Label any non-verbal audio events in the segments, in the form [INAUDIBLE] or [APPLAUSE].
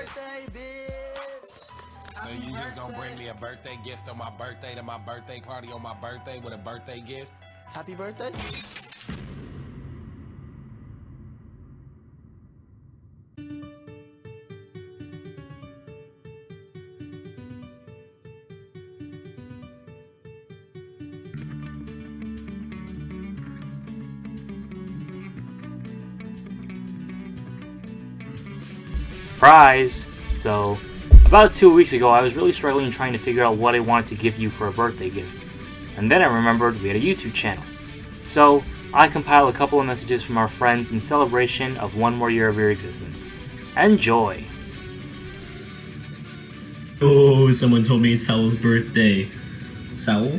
birthday, bitch. So you just gonna bring me a birthday gift on my birthday to my birthday party on my birthday with a birthday gift? Happy birthday. Surprise! So, about two weeks ago, I was really struggling trying to figure out what I wanted to give you for a birthday gift. And then I remembered we had a YouTube channel. So, I compiled a couple of messages from our friends in celebration of one more year of your existence. Enjoy! Oh, someone told me it's Saul's birthday. Saul,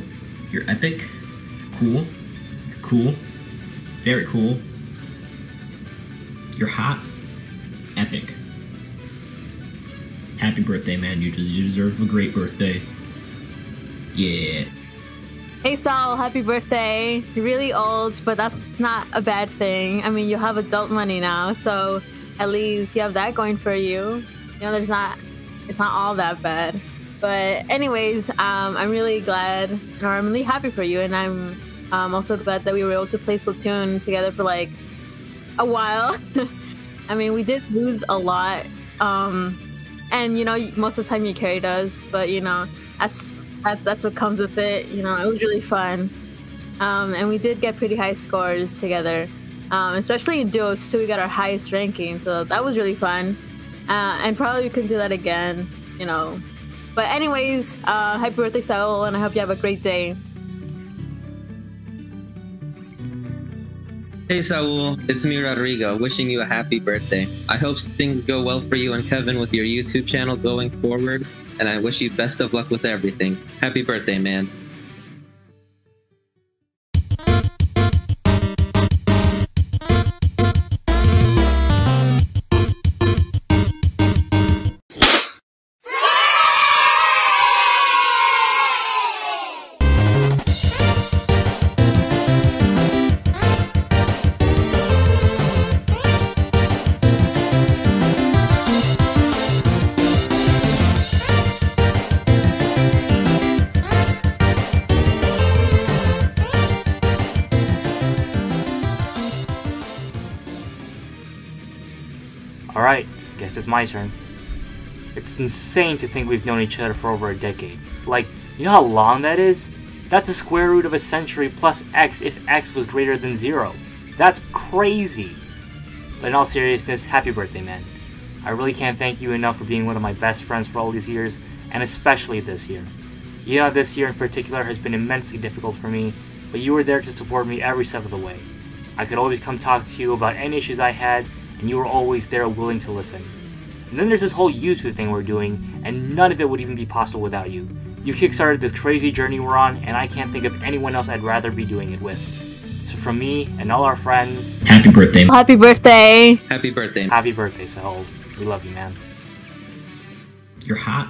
you're epic. Cool. Cool. Very cool. You're hot. Epic. Happy birthday, man. You just deserve a great birthday. Yeah. Hey Saul, happy birthday. You're really old, but that's not a bad thing. I mean, you have adult money now, so at least you have that going for you. You know, there's not, it's not all that bad. But anyways, um, I'm really glad, or I'm really happy for you, and I'm um, also glad that we were able to play Splatoon together for like a while. [LAUGHS] I mean, we did lose a lot, um, and you know, most of the time you carried us, but you know, that's that's that's what comes with it. You know, it was really fun, um, and we did get pretty high scores together, um, especially in duos too. We got our highest ranking, so that was really fun, uh, and probably we can do that again. You know, but anyways, uh, happy birthday, Saul, and I hope you have a great day. Hey Saul, it's me Rodrigo, wishing you a happy birthday. I hope things go well for you and Kevin with your YouTube channel going forward, and I wish you best of luck with everything. Happy birthday, man. Alright, guess it's my turn. It's insane to think we've known each other for over a decade. Like, you know how long that is? That's the square root of a century plus x if x was greater than zero. That's crazy! But in all seriousness, happy birthday, man. I really can't thank you enough for being one of my best friends for all these years, and especially this year. You know, this year in particular has been immensely difficult for me, but you were there to support me every step of the way. I could always come talk to you about any issues I had, and you were always there willing to listen. And then there's this whole YouTube thing we're doing, and none of it would even be possible without you. You kickstarted this crazy journey we're on, and I can't think of anyone else I'd rather be doing it with. So from me and all our friends, Happy birthday. Happy birthday! Happy birthday. happy birthday, Sahol. We love you, man. You're hot.